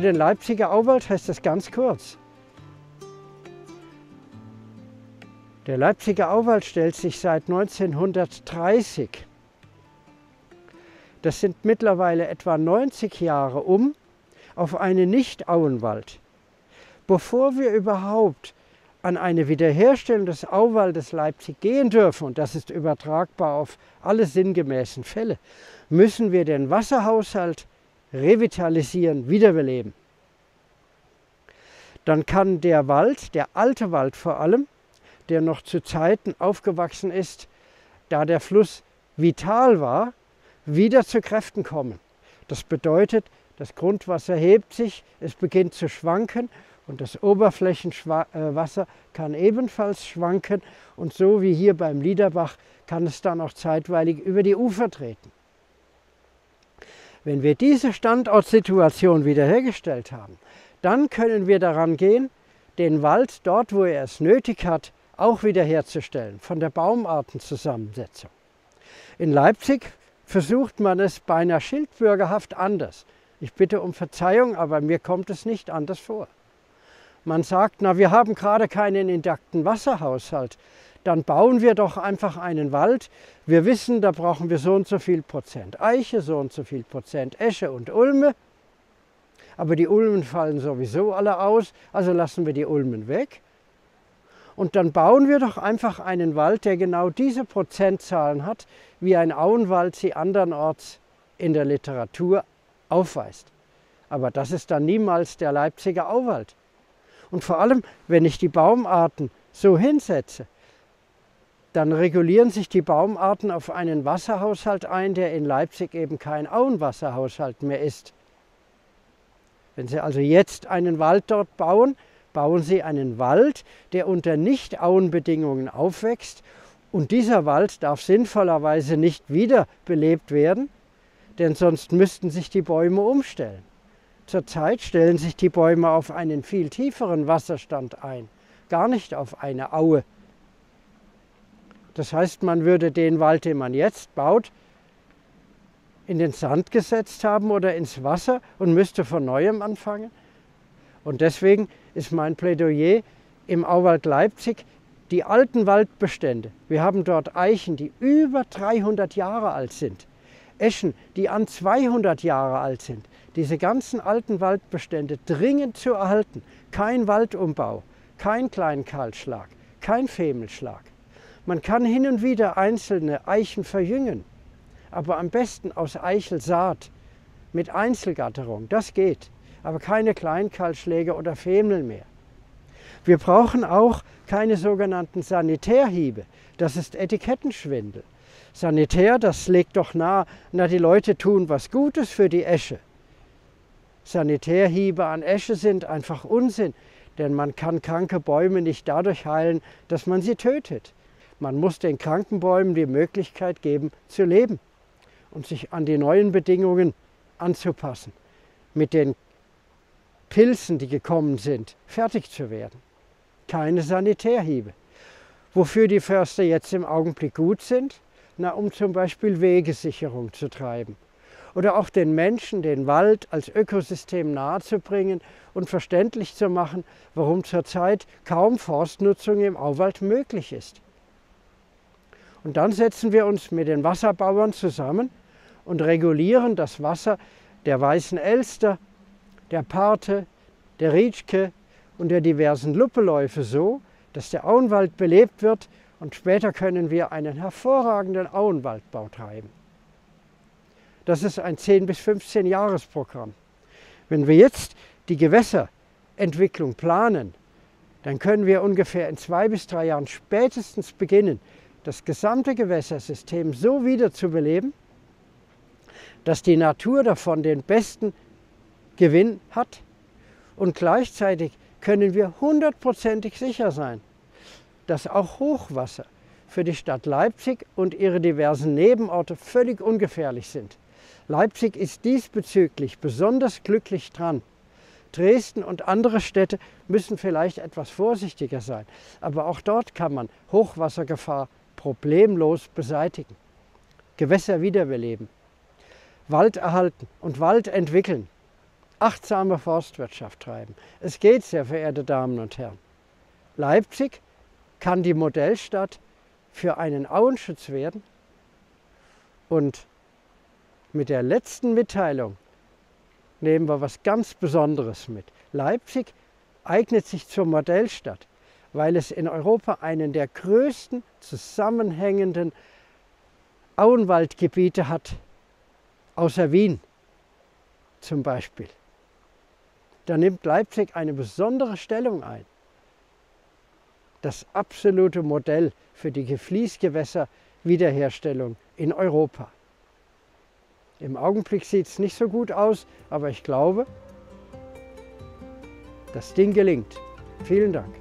den Leipziger Auwald heißt das ganz kurz. Der Leipziger Auwald stellt sich seit 1930, das sind mittlerweile etwa 90 Jahre um, auf einen Nicht-Auenwald. Bevor wir überhaupt an eine Wiederherstellung des Auwaldes Leipzig gehen dürfen, und das ist übertragbar auf alle sinngemäßen Fälle, müssen wir den Wasserhaushalt revitalisieren, wiederbeleben. Dann kann der Wald, der alte Wald vor allem, der noch zu Zeiten aufgewachsen ist, da der Fluss vital war, wieder zu Kräften kommen. Das bedeutet, das Grundwasser hebt sich, es beginnt zu schwanken und das Oberflächenwasser kann ebenfalls schwanken und so wie hier beim Liederbach kann es dann auch zeitweilig über die Ufer treten. Wenn wir diese Standortsituation wiederhergestellt haben, dann können wir daran gehen, den Wald dort, wo er es nötig hat, auch wiederherzustellen, von der Baumartenzusammensetzung. In Leipzig versucht man es beinahe schildbürgerhaft anders. Ich bitte um Verzeihung, aber mir kommt es nicht anders vor. Man sagt, na, wir haben gerade keinen intakten Wasserhaushalt, dann bauen wir doch einfach einen Wald. Wir wissen, da brauchen wir so und so viel Prozent Eiche, so und so viel Prozent Esche und Ulme. Aber die Ulmen fallen sowieso alle aus, also lassen wir die Ulmen weg. Und dann bauen wir doch einfach einen Wald, der genau diese Prozentzahlen hat, wie ein Auenwald sie andernorts in der Literatur aufweist. Aber das ist dann niemals der Leipziger Auwald. Und vor allem, wenn ich die Baumarten so hinsetze, dann regulieren sich die Baumarten auf einen Wasserhaushalt ein, der in Leipzig eben kein Auenwasserhaushalt mehr ist. Wenn Sie also jetzt einen Wald dort bauen, bauen sie einen Wald, der unter Nicht-Auenbedingungen aufwächst. Und dieser Wald darf sinnvollerweise nicht wiederbelebt werden, denn sonst müssten sich die Bäume umstellen. Zurzeit stellen sich die Bäume auf einen viel tieferen Wasserstand ein, gar nicht auf eine Aue. Das heißt, man würde den Wald, den man jetzt baut, in den Sand gesetzt haben oder ins Wasser und müsste von neuem anfangen. Und deswegen ist mein Plädoyer im Auwald Leipzig die alten Waldbestände. Wir haben dort Eichen, die über 300 Jahre alt sind. Eschen, die an 200 Jahre alt sind. Diese ganzen alten Waldbestände dringend zu erhalten. Kein Waldumbau, kein Kleinkahlschlag, kein Femelschlag. Man kann hin und wieder einzelne Eichen verjüngen, aber am besten aus Eichelsaat mit Einzelgatterung. Das geht aber keine Kleinkahlschläge oder Femel mehr. Wir brauchen auch keine sogenannten Sanitärhiebe. Das ist Etikettenschwindel. Sanitär, das legt doch nahe, na die Leute tun was Gutes für die Esche. Sanitärhiebe an Esche sind einfach Unsinn, denn man kann kranke Bäume nicht dadurch heilen, dass man sie tötet. Man muss den kranken Bäumen die Möglichkeit geben, zu leben und sich an die neuen Bedingungen anzupassen. Mit den Pilzen, die gekommen sind, fertig zu werden. Keine Sanitärhiebe. Wofür die Förster jetzt im Augenblick gut sind? Na, um zum Beispiel Wegesicherung zu treiben. Oder auch den Menschen den Wald als Ökosystem nahezubringen und verständlich zu machen, warum zurzeit kaum Forstnutzung im Auwald möglich ist. Und dann setzen wir uns mit den Wasserbauern zusammen und regulieren das Wasser der Weißen Elster, der Pate, der Rietschke und der diversen Luppeläufe so, dass der Auenwald belebt wird und später können wir einen hervorragenden Auenwaldbau treiben. Das ist ein 10 bis 15 Jahresprogramm. Wenn wir jetzt die Gewässerentwicklung planen, dann können wir ungefähr in zwei bis drei Jahren spätestens beginnen, das gesamte Gewässersystem so wieder zu beleben, dass die Natur davon den besten Gewinn hat. Und gleichzeitig können wir hundertprozentig sicher sein, dass auch Hochwasser für die Stadt Leipzig und ihre diversen Nebenorte völlig ungefährlich sind. Leipzig ist diesbezüglich besonders glücklich dran. Dresden und andere Städte müssen vielleicht etwas vorsichtiger sein, aber auch dort kann man Hochwassergefahr problemlos beseitigen. Gewässer wiederbeleben, Wald erhalten und Wald entwickeln. achtsame Forstwirtschaft treiben. Es geht, sehr verehrte Damen und Herren. Leipzig kann die Modellstadt für einen Auenschutz werden. Und mit der letzten Mitteilung nehmen wir was ganz Besonderes mit. Leipzig eignet sich zur Modellstadt, weil es in Europa einen der größten zusammenhängenden Auenwaldgebiete hat, außer Wien zum Beispiel. Da nimmt Leipzig eine besondere Stellung ein. Das absolute Modell für die Gefließgewässerwiederherstellung in Europa. Im Augenblick sieht es nicht so gut aus, aber ich glaube, das Ding gelingt. Vielen Dank.